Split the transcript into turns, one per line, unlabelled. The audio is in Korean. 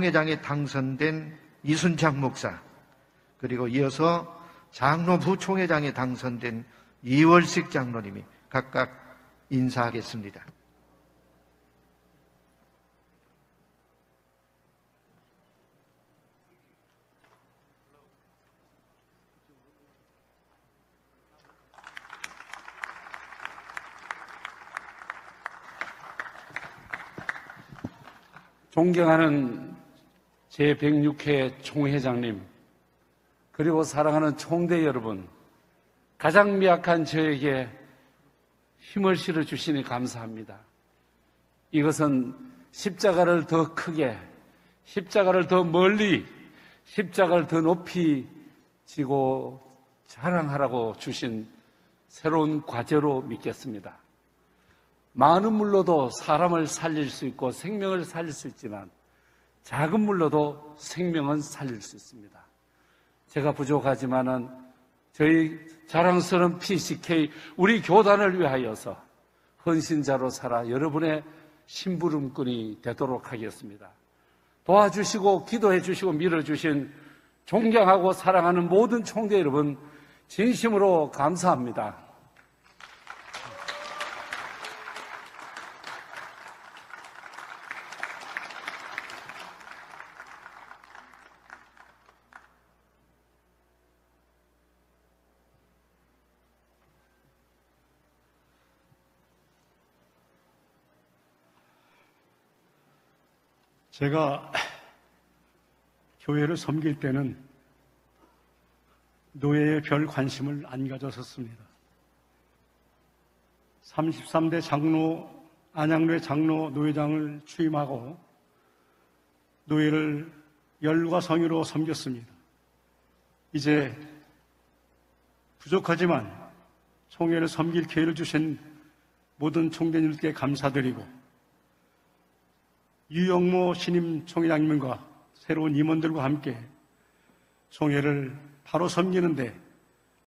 총회장에 당선된 이순창 목사, 그리고 이어서 장로 부총회장에 당선된 이월식 장로님이 각각 인사하겠습니다.
존경하는 제106회 총회장님, 그리고 사랑하는 총대 여러분, 가장 미약한 저에게 힘을 실어 주시니 감사합니다. 이것은 십자가를 더 크게, 십자가를 더 멀리, 십자가를 더 높이 지고 자랑하라고 주신 새로운 과제로 믿겠습니다. 많은 물로도 사람을 살릴 수 있고 생명을 살릴 수 있지만 작은 물로도 생명은 살릴 수 있습니다. 제가 부족하지만은 저희 자랑스러운 PCK 우리 교단을 위하여서 헌신자로 살아 여러분의 심부름꾼이 되도록 하겠습니다. 도와주시고 기도해 주시고 밀어주신 존경하고 사랑하는 모든 총대 여러분 진심으로 감사합니다.
제가 교회를 섬길 때는 노예에 별 관심을 안 가졌었습니다. 33대 장로, 안양로의 장로 노회장을 취임하고 노예를 열과 성의로 섬겼습니다. 이제 부족하지만 총회를 섬길 기회를 주신 모든 총대님께 감사드리고 유영모 신임 총회장님과 새로운 임원들과 함께 총회를 바로 섬기는데